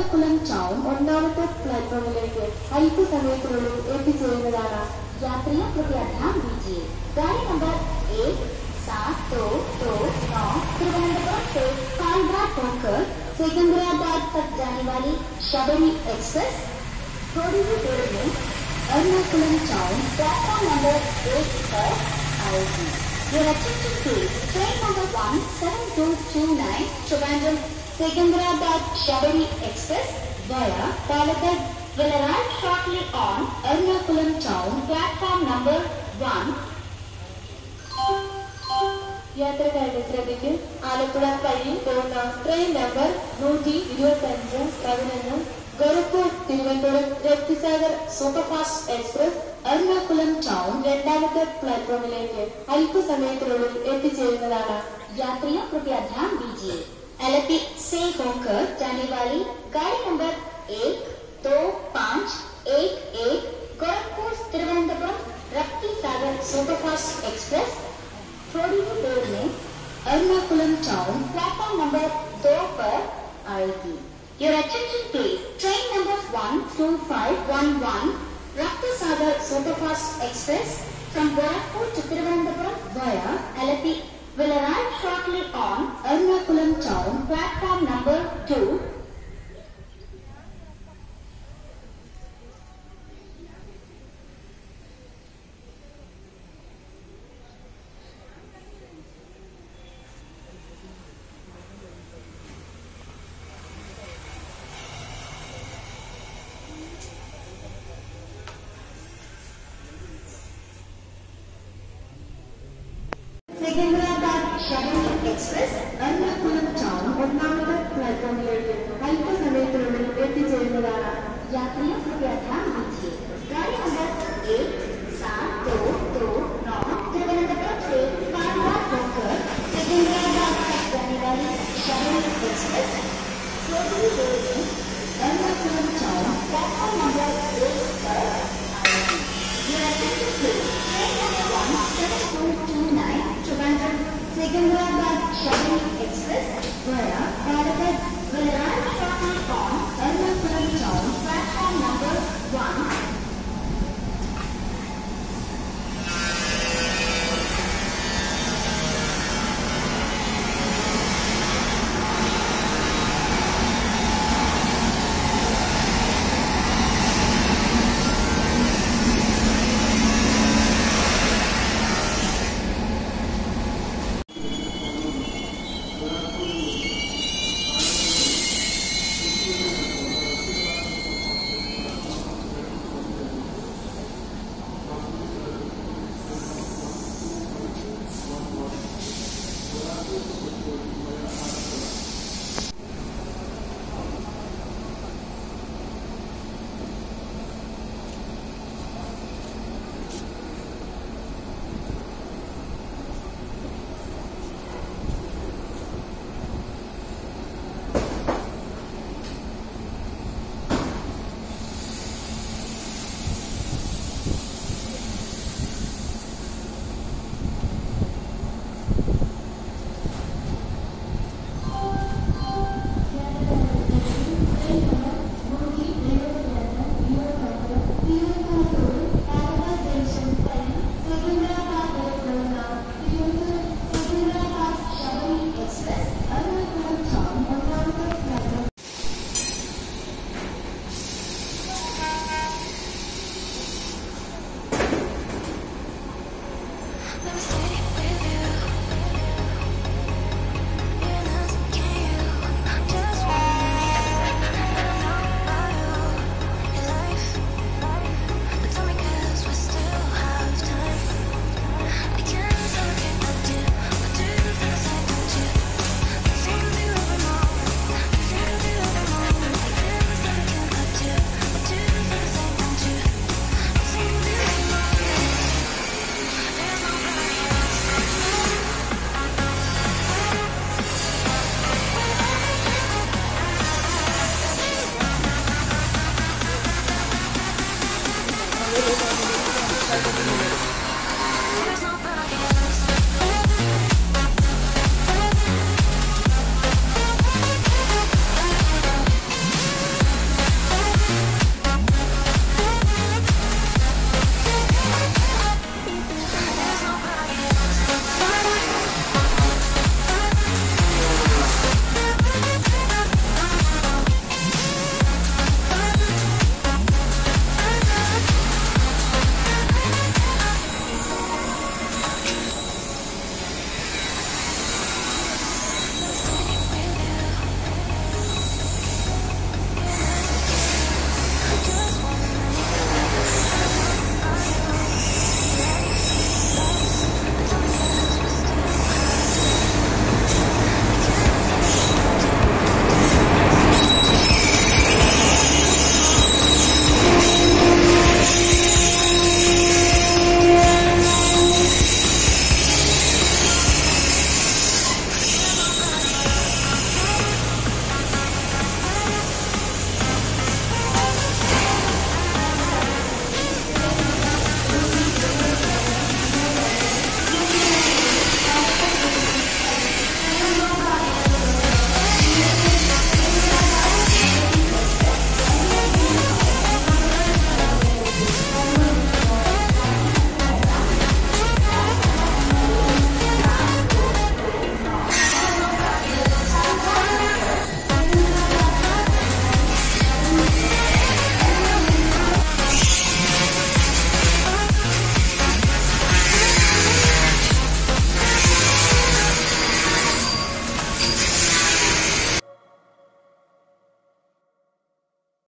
Ernakulam town ഒന്നാമത്തെ പ്ലാറ്റ്ഫോമിലേക്ക് അല്പസമയത്തിനുള്ളിൽ എത്തിച്ചേരുന്നതാണ് यात्रियों कृपया ध्यान दीजिए गाड़ी नंबर एक सात दो दो नौ तिरुवनंतपुरम से कालघाट होकर सिकंदराबाद तक जाने वाली शबरी एक्सप्रेस थोड़ी ही देर में एर्नाकुलम टाउन प्लेटफॉर्म नंबर एक पर आएगी Your attention please. Train number one seven two two nine Trivandrum Secunderabad Shabari Express via Palakkad will arrive shortly on Ernakulam town platform number 1. യാത്രക്കാരുടെ ശ്രദ്ധയ്ക്ക് ആലപ്പുഴ വഴി പോകുന്ന ട്രെയിൻ നമ്പർ നൂറ്റി ഇരുപത്തഞ്ച് പതിനൊന്ന് Gorakhpur Thiruvananthapuram Raptisagar superfast express Ernakulam town രണ്ടാമത്തെ പ്ലാറ്റ്ഫോമിലേക്ക് അല്പസമയത്തിനുള്ളിൽ എത്തിച്ചേരുന്നതാണ് യാത്രിക കൃപയാ ധ്യാൻ ദീജിയേ एलपी से होकर जाने वाली गाड़ी नंबर एक, दो, पाँच, एक एक, गोरखपुर तिरुवनंतपुरम रक्ति सागर सुपरफास्ट एक्सप्रेस, थोड़ी ही देर में अरुणाकुलम टाउन प्लेटफॉर्म नंबर दो पर आएगी। Your attention please train number one two five one one Rakt Sagar superfast express from Gorakhpur to Thiruvananthapuram via LP will arrive shortly on Aruna Curriculum Town, platform number 2. Secunderabad, Shadow express Ernakulam town ഒന്നാമത് പ്ലാറ്റ്ഫോമിലേക്ക് അല്പസമയത്തിനുള്ളിൽ എത്തിച്ചേരുന്നതാണ് യാത്രിയ സഭ്യത വിജയം ഗാഡി number eight സാത് ദോ ദോ നോ തിരുവനന്തപുരം ട്രെയിൻ പാലാ കോക്കർ സെക്കൻഡ്രാബാദ് ജനുവരി Sharani express Ernakulam town platform number Thank you. どうも。ちょっと待って。